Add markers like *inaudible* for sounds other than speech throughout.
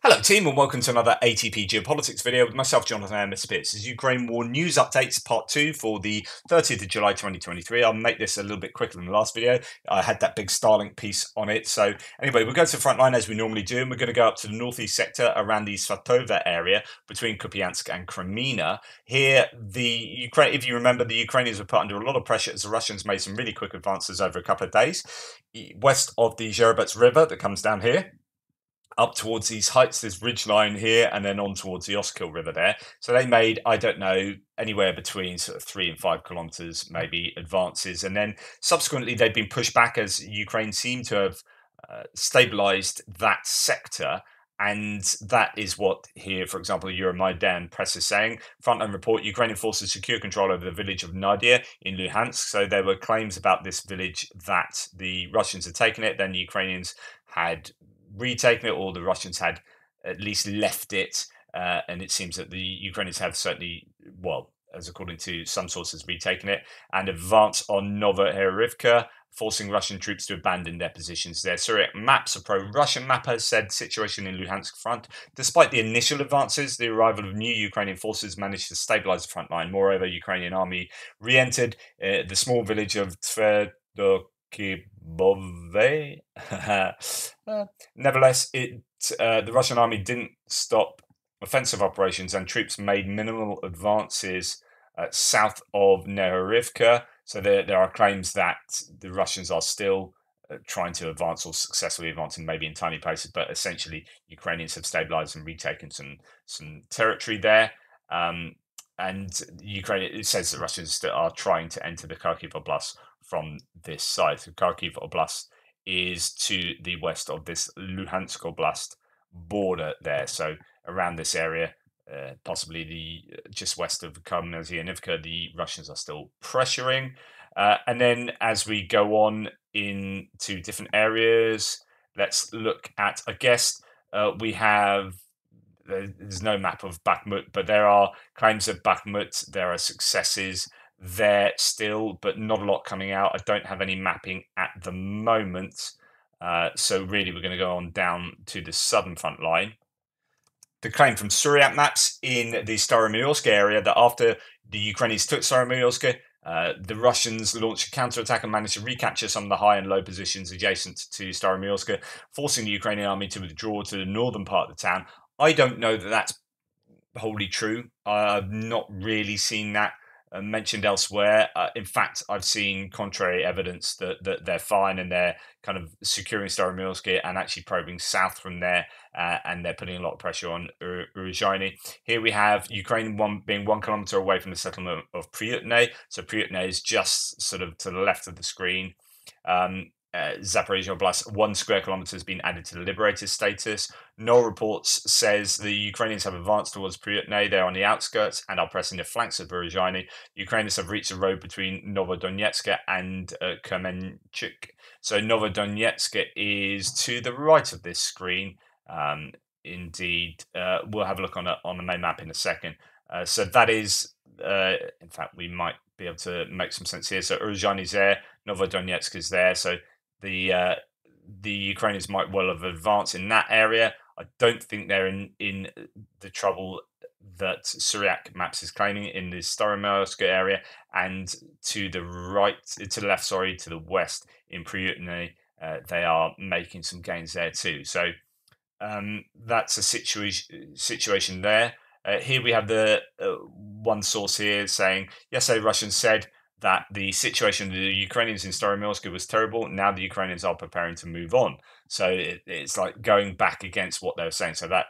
Hello, team, and welcome to another ATP Geopolitics video with myself, Jonathan MS Pearce. Is Ukraine War News Updates Part 2 for the 30th of July 2023. I'll make this a little bit quicker than the last video. I had that big Starlink piece on it. So, anyway, we'll go to the front line as we normally do, and we're going to go up to the northeast sector around the Svatove area between Kupiansk and Kreminna. Here, the Ukraine, if you remember, the Ukrainians were put under a lot of pressure as the Russians made some really quick advances over a couple of days west of the Zherebets River that comes down here up towards these heights, this ridge line here, and then on towards the Oskil River there. So they made, I don't know, anywhere between sort of three and five kilometers, maybe advances. And then subsequently, they've been pushed back as Ukraine seemed to have uh, stabilized that sector. And that is what here, for example, Euromaidan press is saying. Frontline report Ukrainian forces secure control over the village of Nadia in Luhansk. So there were claims about this village that the Russians had taken it, then the Ukrainians had retaken it, or the Russians had at least left it. Uh, and it seems that the Ukrainians have certainly, well, as according to some sources, retaken it and advance on Novoherivka, forcing Russian troops to abandon their positions there. Suriyak Maps, a pro-Russian mapper, said situation in Luhansk front. Despite the initial advances, the arrival of new Ukrainian forces managed to stabilize the front line. Moreover, Ukrainian army re-entered uh, the small village of Tverdok Kibove. *laughs* uh, nevertheless, it uh, the Russian army didn't stop offensive operations, and troops made minimal advances uh, south of Nerivka. So there, there are claims that the Russians are still uh, trying to advance or successfully advancing, maybe in tiny places, but essentially Ukrainians have stabilized and retaken some some territory there. Um, and Ukraine, it says that Russians are trying to enter the Kharkiv Oblast from this side. So Kharkiv Oblast is to the west of this Luhansk Oblast border there. So around this area, uh, possibly the uh, just west of Kamyazyanivka, the Russians are still pressuring. Uh, and then as we go on into different areas, let's look at, I guess, uh, we have there's no map of Bakhmut, but there are claims of Bakhmut. There are successes there still, but not a lot coming out. I don't have any mapping at the moment. Uh, so really, we're going to go on down to the southern front line. The claim from Suriyak maps in the Staromyorsk area that after the Ukrainians took Staromyorsk, uh, the Russians launched a counterattack and managed to recapture some of the high and low positions adjacent to Staromyorsk, forcing the Ukrainian army to withdraw to the northern part of the town. I don't know that that's wholly true. I've not really seen that uh, mentioned elsewhere. Uh, in fact, I've seen contrary evidence that, that they're fine and they're kind of securing Staromilsk and actually probing south from there, uh, and they're putting a lot of pressure on Uruzhaini. Here we have Ukraine one being one kilometer away from the settlement of Pryutne. So Pryutne is just sort of to the left of the screen. Um, uh, Zaporizhia Oblast, one square kilometer has been added to the liberated status. No reports says the Ukrainians have advanced towards Pryutne. They're on the outskirts and are pressing the flanks of Berezhiny. Ukrainians have reached the road between Novodonetsk and uh, Kremenchuk. So Novodonetsk is to the right of this screen. Um, indeed, uh, we'll have a look on a, on the main map in a second. Uh, so that is, uh, in fact, we might be able to make some sense here. So Uruzhany is there, Novodonetsk is there. So the uh, the Ukrainians might well have advanced in that area. I don't think they're in in the trouble that Suriyak maps is claiming in the Staromorsk area, and to the right, to the left, sorry, to the west in Pryutny, uh, they are making some gains there too. So um, that's a situation situation there. Uh, here we have the uh, one source here saying yesterday Russians said that the situation of the Ukrainians in Staromilsk was terrible. Now the Ukrainians are preparing to move on. So it, it's like going back against what they were saying. So that,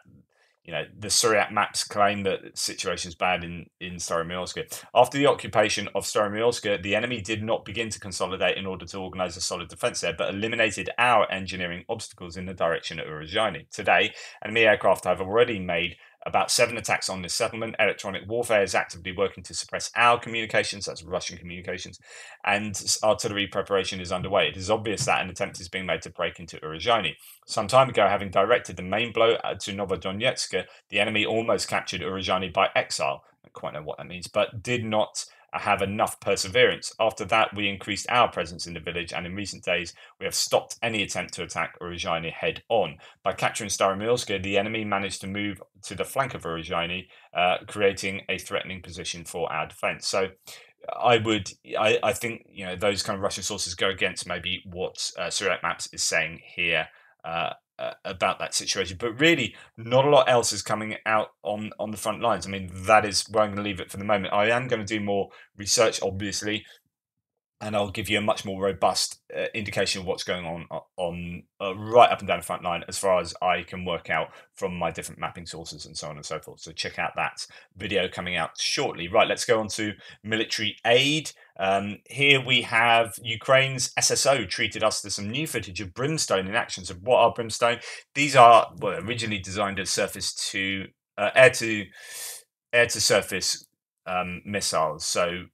you know, the Suriyak maps claim that the situation is bad in, in Staromilsk. After the occupation of Staromilsk, the enemy did not begin to consolidate in order to organize a solid defense there, but eliminated our engineering obstacles in the direction of Uruzhany. Today, enemy aircraft have already made about seven attacks on this settlement. Electronic warfare is actively working to suppress our communications, that's Russian communications, and artillery preparation is underway. It is obvious that an attempt is being made to break into Uruzhany. Some time ago, having directed the main blow uh, to Novodonetsk, the enemy almost captured Uruzhany by exile. I don't quite know what that means, but did not have enough perseverance. After that, we increased our presence in the village, and in recent days, we have stopped any attempt to attack Orozhany head on. By capturing Staromilska, the enemy managed to move to the flank of Orozhany, uh, creating a threatening position for our defense. So, I would, I, I think, you know, those kind of Russian sources go against maybe what uh, Suriyak Maps is saying here. Uh, uh, about that situation. But really, not a lot else is coming out on on the front lines. I mean, that is where I'm going to leave it for the moment. I am going to do more research, obviously, and I'll give you a much more robust uh, indication of what's going on uh, on uh, right up and down the front line as far as I can work out from my different mapping sources and so on and so forth. So check out that video coming out shortly. Right, let's go on to military aid. Um, here we have Ukraine's SSO treated us to some new footage of Brimstone in action. So what are Brimstone? These are well, originally designed as surface to uh, air to air to surface um, missiles. So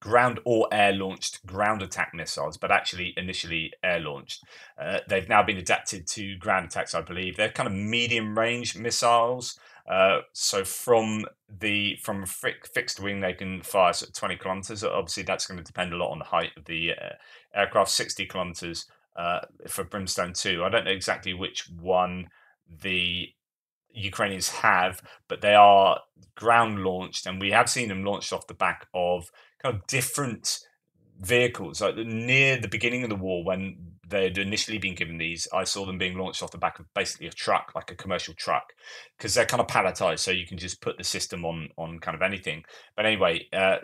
ground or air launched ground attack missiles, but actually initially air launched. Uh, they've now been adapted to ground attacks, I believe. They're kind of medium range missiles. Uh, so from the from a fixed wing, they can fire sort of 20 kilometers. Obviously, that's going to depend a lot on the height of the uh, aircraft. 60 kilometers uh, for Brimstone 2. I don't know exactly which one the Ukrainians have, but they are ground launched, and we have seen them launched off the back of kind of different vehicles. Like near the beginning of the war, when they had initially been given these, I saw them being launched off the back of basically a truck, like a commercial truck, because they're kind of palletized, so you can just put the system on on kind of anything. But anyway, uh,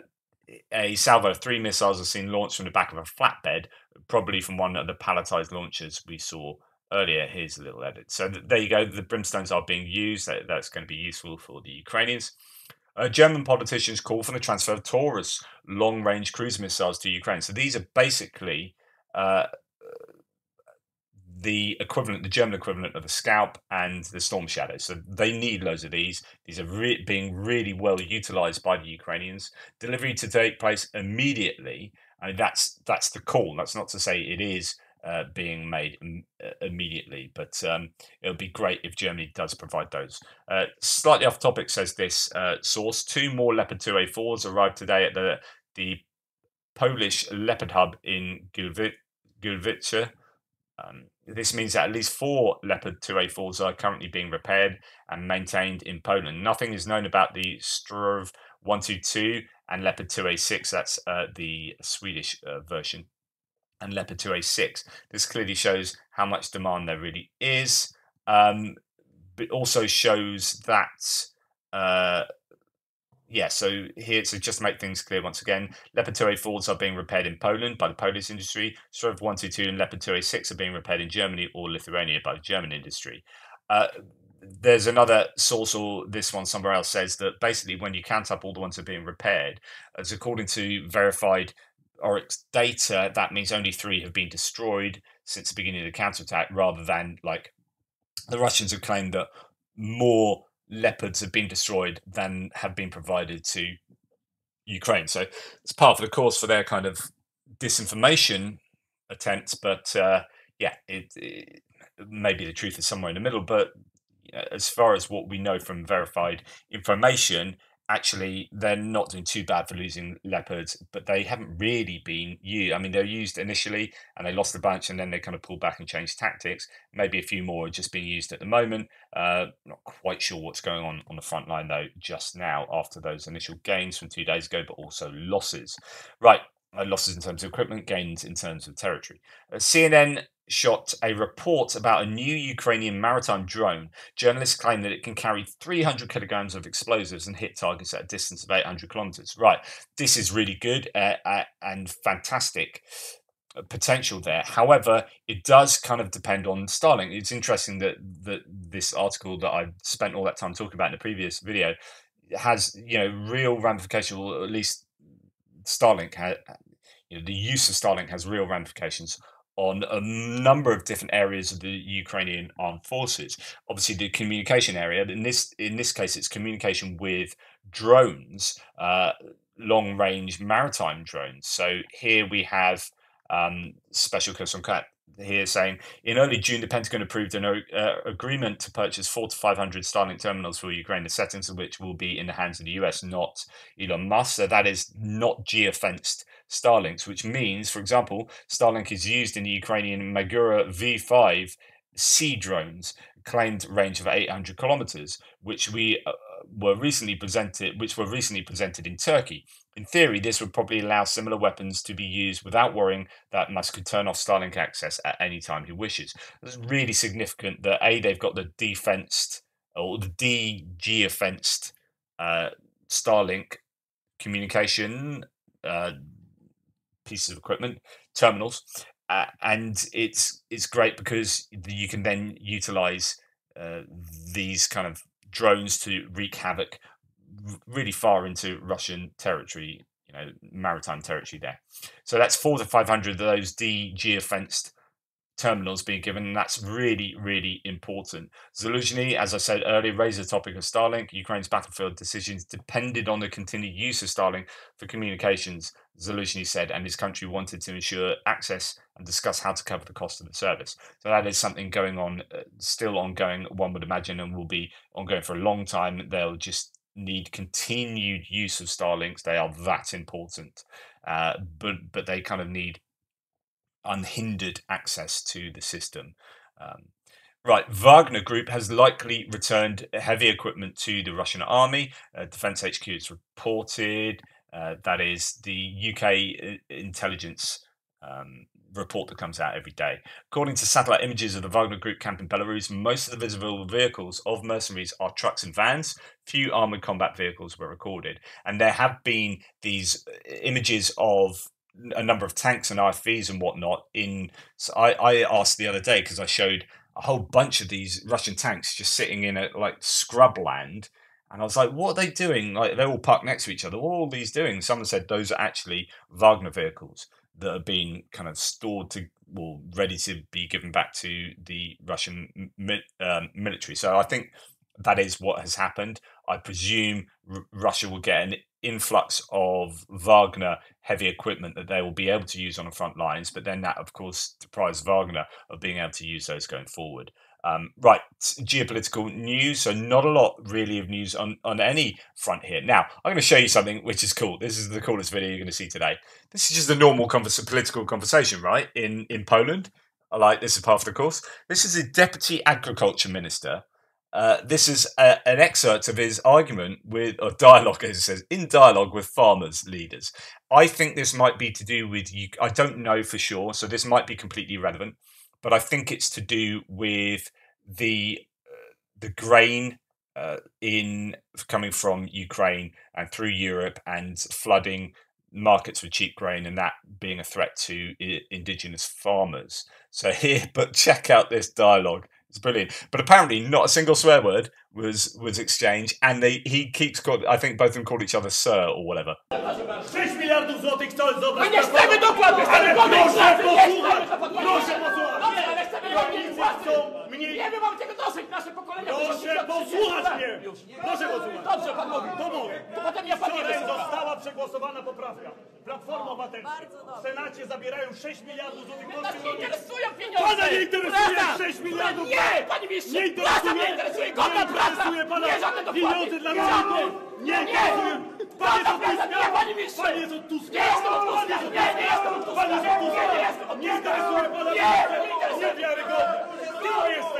a salvo of three missiles are seen launched from the back of a flatbed, probably from one of the palletized launchers we saw earlier. Here's a little edit. So th- there you go. The brimstones are being used. That, that's going to be useful for the Ukrainians. Uh, German politicians call for the transfer of Taurus long range cruise missiles to Ukraine. So these are basically uh, the equivalent, the German equivalent of the Scalp and the Storm Shadow. So they need loads of these. These are re- being really well utilized by the Ukrainians. Delivery to take place immediately. I mean, that's that's the call. That's not to say it is uh, being made uh, immediately. But um, it would be great if Germany does provide those. Uh, slightly off topic, says this uh, source. Two more Leopard 2A4s arrived today at the the Polish Leopard hub in Gliwice. Um, this means that at least four Leopard 2A4s are currently being repaired and maintained in Poland. Nothing is known about the Strv 122 and Leopard 2A6, that's uh, the Swedish uh, version and Leopard 2A6. This clearly shows how much demand there really is. Um, but also shows that, uh, yeah, so here, so just to make things clear once again, Leopard 2A4s are being repaired in Poland by the Polish industry. Strv 122 and Leopard 2A6 are being repaired in Germany or Lithuania by the German industry. Uh, there's another source, or this one somewhere else says that basically when you count up all the ones that are being repaired, as according to verified Oryx data, that means only three have been destroyed since the beginning of the counterattack, rather than like the Russians have claimed that more leopards have been destroyed than have been provided to Ukraine. So it's part of the course for their kind of disinformation attempts. But uh, yeah, it, it, maybe the truth is somewhere in the middle. But as far as what we know from verified information, actually they're not doing too bad for losing leopards, but they haven't really been used. I mean, they're used initially and they lost a bunch and then they kind of pulled back and changed tactics. Maybe a few more are just being used at the moment. Uh, not quite sure what's going on on the front line though, just now after those initial gains from two days ago, but also losses. Right. Uh, losses in terms of equipment, gains in terms of territory. Uh, CNN shot a report about a new Ukrainian maritime drone. Journalists claim that it can carry 300 kilograms of explosives and hit targets at a distance of 800 kilometers. Right, this is really good uh, uh, and fantastic uh, potential there. However, it does kind of depend on Starlink. It's interesting that that this article that I spent all that time talking about in the previous video has you know real ramifications, or at least Starlink has. The use of Starlink has real ramifications on a number of different areas of the Ukrainian armed forces. Obviously, the communication area. In this in this case, it's communication with drones, uh, long range maritime drones. So here we have um, Special Kherson here saying in early June, the Pentagon approved an uh, agreement to purchase four to 500 Starlink terminals for Ukraine, the settings of which will be in the hands of the US, not Elon Musk. So that is not geofenced Starlinks, which means, for example, Starlink is used in the Ukrainian Magura V5 sea drones, claimed range of 800 kilometers, which we uh, were recently presented, which were recently presented in Turkey. In theory, this would probably allow similar weapons to be used without worrying that Musk could turn off Starlink access at any time he wishes. It's really significant that a they've got the defenced or the de-geofenced uh, Starlink communication uh, pieces of equipment terminals, uh, and it's it's great because you can then utilize uh, these kind of drones to wreak havoc really far into Russian territory, you know, maritime territory there. So that's four to 500 of those de geofenced terminals being given, and that's really, really important. Zelensky, as I said earlier, raised the topic of Starlink. Ukraine's battlefield decisions depended on the continued use of Starlink for communications, Zelensky said, and his country wanted to ensure access and discuss how to cover the cost of the service. So that is something going on, uh, still ongoing, one would imagine, and will be ongoing for a long time. They'll just need continued use of Starlinks. They are that important, uh, but but they kind of need unhindered access to the system. Um, right, Wagner Group has likely returned heavy equipment to the Russian army. Uh, Defense HQ has reported. Uh, that is the UK uh, intelligence um, report that comes out every day. According to satellite images of the Wagner Group camp in Belarus, most of the visible vehicles of mercenaries are trucks and vans. Few armored combat vehicles were recorded. And there have been these uh, images of a number of tanks and IFVs and whatnot. In so I, I asked the other day because I showed a whole bunch of these Russian tanks just sitting in a like scrubland. And I was like, what are they doing? Like they're all parked next to each other. What are all these doing? Someone said those are actually Wagner vehicles that are being kind of stored to well ready to be given back to the Russian mi- um, military. So I think that is what has happened. I presume R- Russia will get an influx of Wagner heavy equipment that they will be able to use on the front lines, but then that, of course, deprives Wagner of being able to use those going forward. Um, right, geopolitical news. So not a lot really of news on, on any front here. Now, I'm going to show you something which is cool. This is the coolest video you're going to see today. This is just a normal converse, political conversation, right? In in Poland. I like this is part of the course. This is a deputy agriculture minister. Uh, this is a, an excerpt of his argument with, or dialogue, as it says, in dialogue with farmers leaders. I think this might be to do with you. I don't know for sure, so this might be completely irrelevant but I think it's to do with the uh, the grain uh, in coming from Ukraine and through Europe and flooding markets with cheap grain and that being a threat to I- indigenous farmers. So here, *laughs* but check out this dialogue. It's brilliant. But apparently, not a single swear word was was exchanged, and they he keeps called. I think both of them called each other sir or whatever. 6 miliardów złotych chcą zobrać. My nie chcemy dokładnie, Ale podejść posłuchać! Proszę posłuchać! Dobrze, ale chcemy robić Rolnicy własny. chcą Nie, my mamy tego dosyć, nasze pokolenia... Proszę posłuchać mnie! Proszę posłuchać! Dobrze, pan mówi. To mogę. To potem ja pan nie Wczoraj została przegłosowana poprawka. Platforma Obywatelska. W Senacie zabierają 6 miliardów złotych Nas polskim nie interesują pieniądze! Pana nie interesuje Praca! 6 miliardów! Nie, panie ministrze! Nie Praca interesuje! mnie interesuje, godna Nie praca! interesuje pana Nie żadne dopłaty! pieniądze dla rolników! Nie Nie! interesuje! Panie to praca! Tuska! Nie, panie ministrze! Panie to Tuska! Nie jestem od Tuska! Nie, nie jestem od Tuska! Panie to Tuska! Nie, nie jestem od Nie Tuska! interesuje pana Nie, nie interesuje! Niewiarygodne! To jesteś!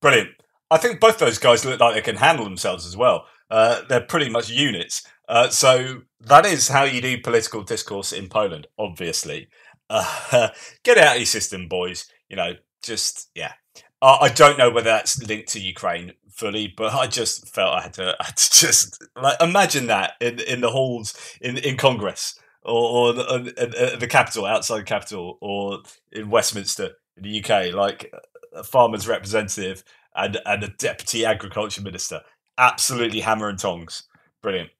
Brilliant. I think both those guys look like they can handle themselves as well. Uh, they're pretty much units. Uh, so that is how you do political discourse in Poland, obviously. Uh, *laughs* get out of your system, boys. You know, just, yeah. I don't know whether that's linked to Ukraine fully, but I just felt I had to, *laughs* I had to just like imagine that in, in the halls in, in Congress or, or the, uh, the capital, outside the capital, or in Westminster in the UK, like a farmer's representative and, and a deputy agriculture minister. Absolutely hammer and tongs. Brilliant.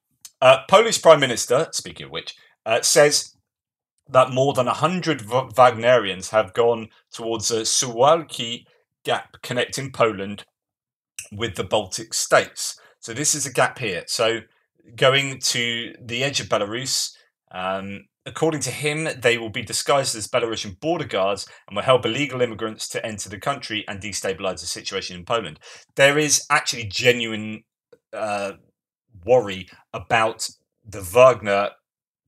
Uh, Polish Prime Minister, speaking of which, uh, says that more than 100 Va- Wagnerians have gone towards a Suwalki gap connecting Poland with the Baltic states. So this is a gap here. So going to the edge of Belarus, Um, according to him, they will be disguised as Belarusian border guards and will help illegal immigrants to enter the country and destabilize the situation in Poland. There is actually genuine uh, worry about the Wagner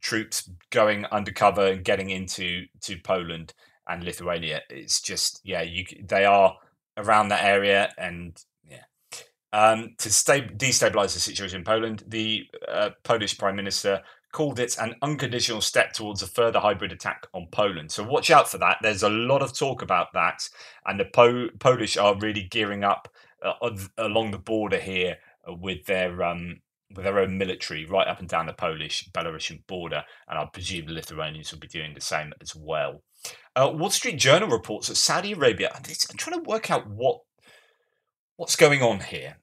troops going undercover and getting into to Poland and Lithuania. It's just yeah, you they are around that area and yeah. Um, to sta- destabilize the situation in Poland, the uh, Polish Prime Minister called it an unconditional step towards a further hybrid attack on Poland. So watch out for that. There's a lot of talk about that, and the po- Polish are really gearing up uh, along the border here with their um, with their own military right up and down the Polish Belarusian border, and I presume the Lithuanians will be doing the same as well. Uh, Wall Street Journal reports that Saudi Arabia. I'm trying to work out what what's going on here.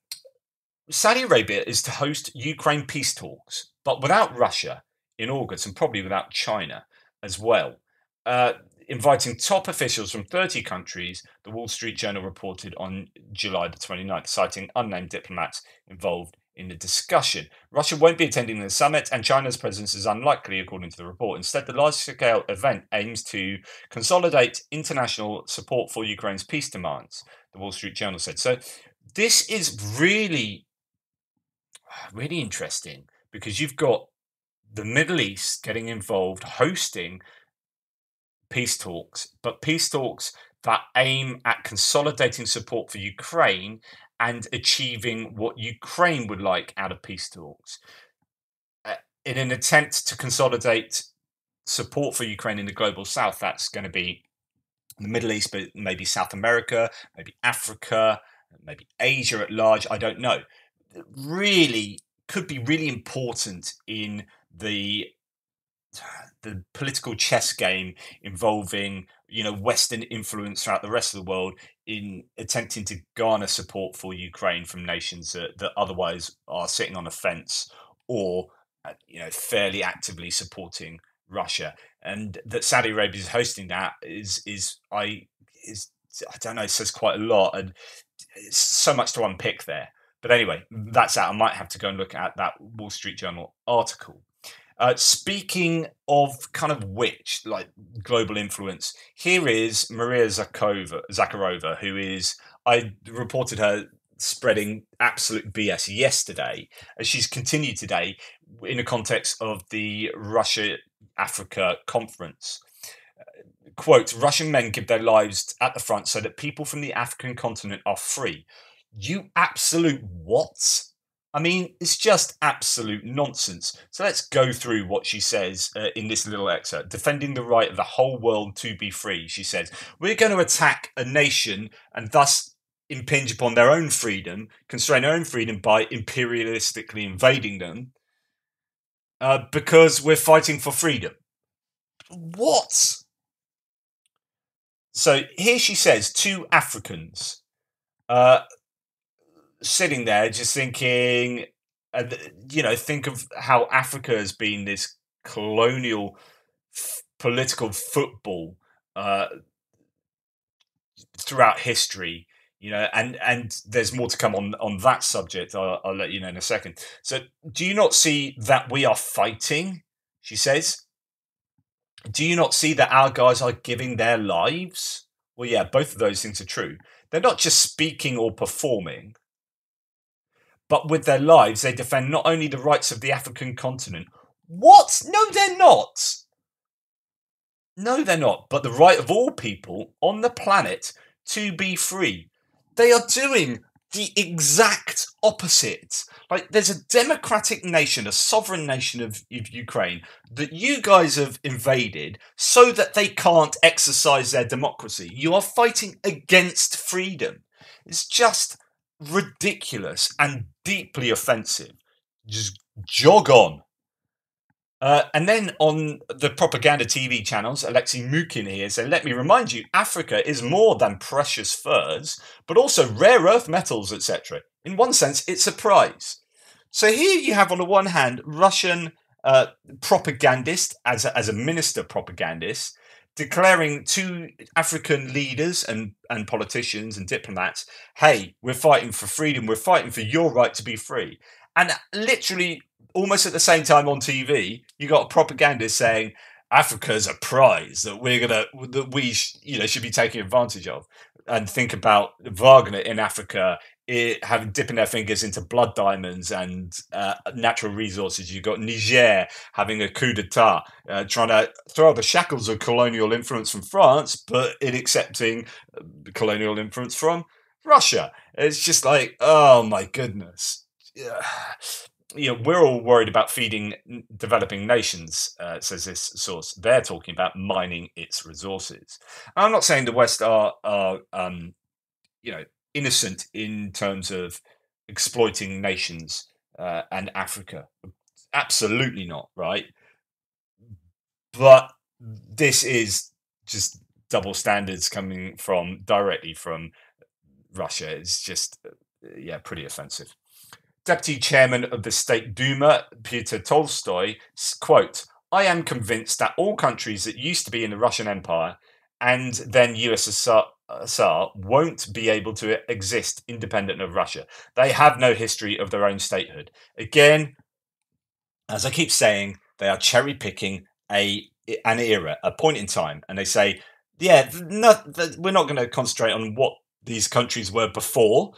Saudi Arabia is to host Ukraine peace talks, but without Russia in August, and probably without China as well. Uh, inviting top officials from 30 countries, the Wall Street Journal reported on July the 29th, citing unnamed diplomats involved in the discussion. Russia won't be attending the summit, and China's presence is unlikely, according to the report. Instead, the large scale event aims to consolidate international support for Ukraine's peace demands, the Wall Street Journal said. So, this is really, really interesting because you've got the Middle East getting involved, hosting peace talks, but peace talks that aim at consolidating support for Ukraine and achieving what Ukraine would like out of peace talks. Uh, in an attempt to consolidate support for Ukraine in the global south, that's going to be the Middle East, but maybe South America, maybe Africa, maybe Asia at large. I don't know. Really could be really important in the the political chess game involving you know Western influence throughout the rest of the world in attempting to garner support for Ukraine from nations that, that otherwise are sitting on a fence or uh, you know fairly actively supporting Russia, and that Saudi Arabia is hosting that is is I is I don't know says quite a lot, and it's so much to unpick there. But anyway, that's out. I might have to go and look at that Wall Street Journal article. Uh, speaking of kind of which, like global influence, here is Maria Zakova, Zakharova, who is, I reported her spreading absolute BS yesterday, she's continued today in the context of the Russia Africa conference. quote, Russian men give their lives at the front so that people from the African continent are free. You absolute what? I mean, it's just absolute nonsense. So let's go through what she says uh, in this little excerpt. Defending the right of the whole world to be free, she says, We're going to attack a nation and thus impinge upon their own freedom, constrain their own freedom by imperialistically invading them uh, because we're fighting for freedom. What? So here she says, two Africans. Uh, sitting there just thinking, uh, you know, think of how Africa has been this colonial f- political football uh, throughout history. You know, and and there's more to come on on that subject. I'll, I'll let you know in a second. So, do you not see that we are fighting? She says. Do you not see that our guys are giving their lives? Well, yeah, both of those things are true. They're not just speaking or performing, but with their lives, they defend not only the rights of the African continent. What? No, they're not. No, they're not. But the right of all people on the planet to be free. They are doing the exact opposite. Like, there's a democratic nation, a sovereign nation of, of, Ukraine that you guys have invaded so that they can't exercise their democracy. You are fighting against freedom. It's just ridiculous and deeply offensive. Just jog on. Uh, and then on the propaganda TV channels, Alexei Mukhin here said, Let me remind you, Africa is more than precious furs, but also rare earth metals, etc. In one sense, it's a prize. So here you have, on the one hand, Russian uh, propagandist, as a, as a minister propagandist, declaring to African leaders and, and politicians and diplomats, hey, we're fighting for freedom, we're fighting for your right to be free. And literally almost at the same time on TV, you got a propagandist saying Africa's a prize that we're gonna that we you know should be taking advantage of, and think about Wagner in Africa. It, having dipping their fingers into blood diamonds and uh, natural resources, you've got Niger having a coup d'état, uh, trying to throw the shackles of colonial influence from France, but in accepting uh, colonial influence from Russia. It's just like, oh my goodness. Yeah. You know, we're all worried about feeding developing nations, uh, says this source. They're talking about mining its resources. I'm not saying the West are, are um, you know, innocent in terms of exploiting nations uh, and Africa. Absolutely not, right? But this is just double standards coming from directly from Russia. It's just, uh, yeah, pretty offensive. Deputy Chairman of the State Duma, Peter Tolstoy, quote, I am convinced that all countries that used to be in the Russian Empire and then USSR SR won't be able to exist independent of Russia. They have no history of their own statehood. Again, as I keep saying, they are cherry picking a an era, a point in time, and they say, yeah, no, we're not going to concentrate on what these countries were before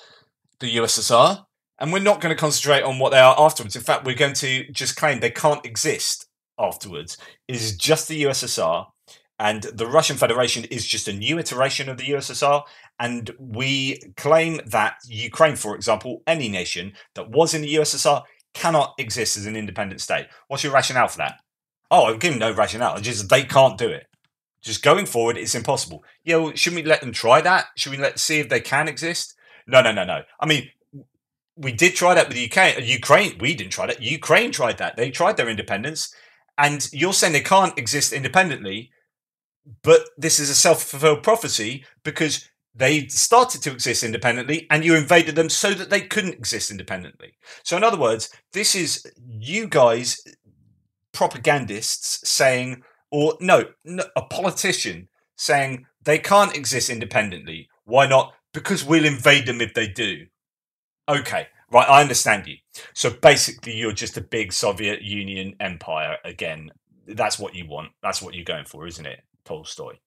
the USSR, and we're not going to concentrate on what they are afterwards. In fact, we're going to just claim they can't exist afterwards. It is just the USSR, and the Russian Federation is just a new iteration of the USSR. And we claim that Ukraine, for example, any nation that was in the USSR cannot exist as an independent state. What's your rationale for that? Oh, I've given no rationale. It's just they can't do it. Just going forward, it's impossible. Yeah, well, shouldn't we let them try that? Should we let see if they can exist? No, no, no, no. I mean, we did try that with UK. Uh, Ukraine, we didn't try that. Ukraine tried that. They tried their independence, and you're saying they can't exist independently, but this is a self fulfilled prophecy because they started to exist independently and you invaded them so that they couldn't exist independently. So, in other words, this is you guys, propagandists, saying, or no, no a politician saying they can't exist independently. Why not? Because we'll invade them if they do. Okay, right, I understand you. So basically, you're just a big Soviet Union empire again. That's what you want. That's what you're going for, isn't it, Tolstoy?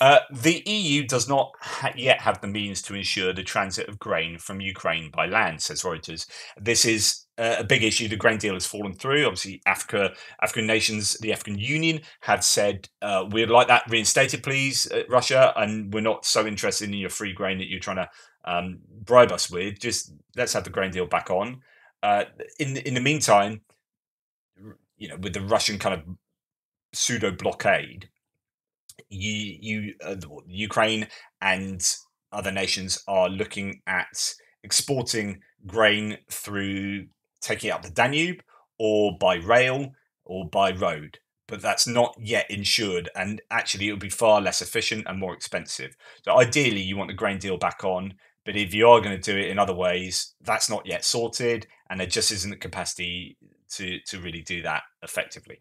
Uh, the EU does not ha- yet have the means to ensure the transit of grain from Ukraine by land, says Reuters. This is uh, a big issue. The grain deal has fallen through. Obviously, Africa, African nations, the African Union have said uh, we'd like that reinstated, please, uh, Russia, and we're not so interested in your free grain that you're trying to um, bribe us with. Just let's have the grain deal back on. Uh, in in the meantime, you know, with the Russian kind of pseudo blockade, you, you uh, Ukraine and other nations are looking at exporting grain through taking up the Danube or by rail or by road. But that's not yet insured, and actually, it would be far less efficient and more expensive. So, ideally, you want the grain deal back on. But if you are going to do it in other ways, that's not yet sorted, and there just isn't the capacity to to really do that effectively.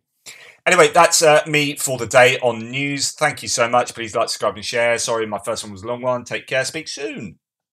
Anyway, that's uh, me for the day on news. Thank you so much. Please like, subscribe, and share. Sorry, my first one was a long one. Take care. Speak soon.